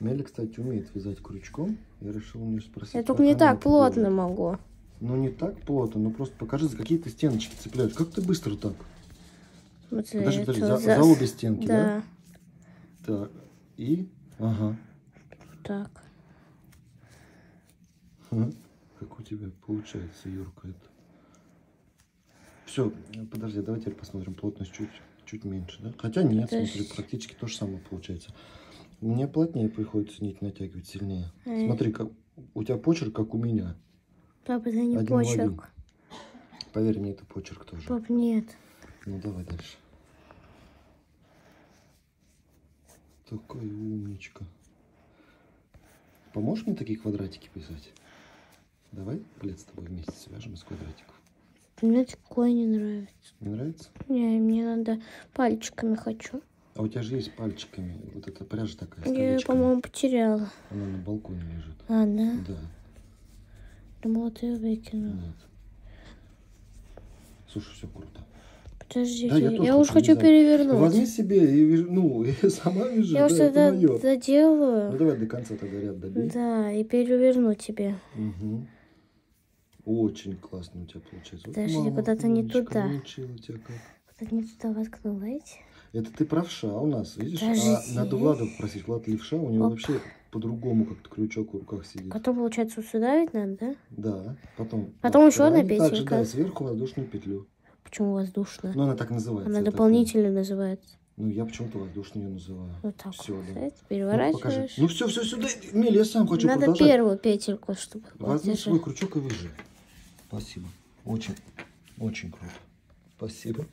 Мели, кстати, умеет вязать крючком. Я решил у нее спросить. Я только не так плотно делает. могу. Ну, не так плотно, но просто покажи, за какие ты стеночки цепляешь. Как ты быстро так? Вот Подожди, подожди, это за, за обе стенки, да? Да, Так, и... Ага. так. Как у тебя получается, Юрка, это? Все, подожди, давай теперь посмотрим. Плотность чуть, чуть меньше, да? Хотя нет, смотри, Подожди. практически то же самое получается. Мне плотнее приходится нить натягивать сильнее. Эй. Смотри, как у тебя почерк, как у меня. Пап, это не Один в один. почерк. Поверь мне, это почерк тоже. Пап, нет. Ну давай дальше. Такой умничка. Поможешь мне такие квадратики писать? Давай плед с тобой вместе свяжем из квадратиков. Мне такое не нравится. Не нравится? Не, мне надо пальчиками хочу. А у тебя же есть пальчиками. Вот эта пряжа такая, Я ее, по-моему, потеряла. Она на балконе лежит. А, да? Да, Думала, ты ее выкинула. нет. Слушай, все круто. Подождите, Да, я я, уж хочу перевернуть. Возьми себе и ну, и сама вяжи. я да, уж это тогда моё. доделаю. Ну давай до конца тогда ряд добей. Да, и переверну тебе. Угу. Очень классно у тебя получается. Вот Подожди, мама куда-то не туда. Вот не туда воткнула, видите? Это ты правша у нас, видишь? А Подожди. надо Влада попросить. Влад левша, у него Оп. вообще по-другому как-то крючок в руках сидит. Потом, получается, вот сюда ведь надо, да? Да, потом. Потом еще одна крайне также, петелька. да, сверху воздушную петлю. Почему воздушно? Ну, она так называется. Она так дополнительно называется. Ну, я почему-то воздушную ее называю. Вот так Всё, вот. да. Ну, переворачиваешь. Ну, все, все, сюда. Мель, я сам хочу надо продолжать. первую петельку, чтобы... вот, Возьми держи. свой крючок и выжи. Спасибо. Очень, очень круто. Спасибо.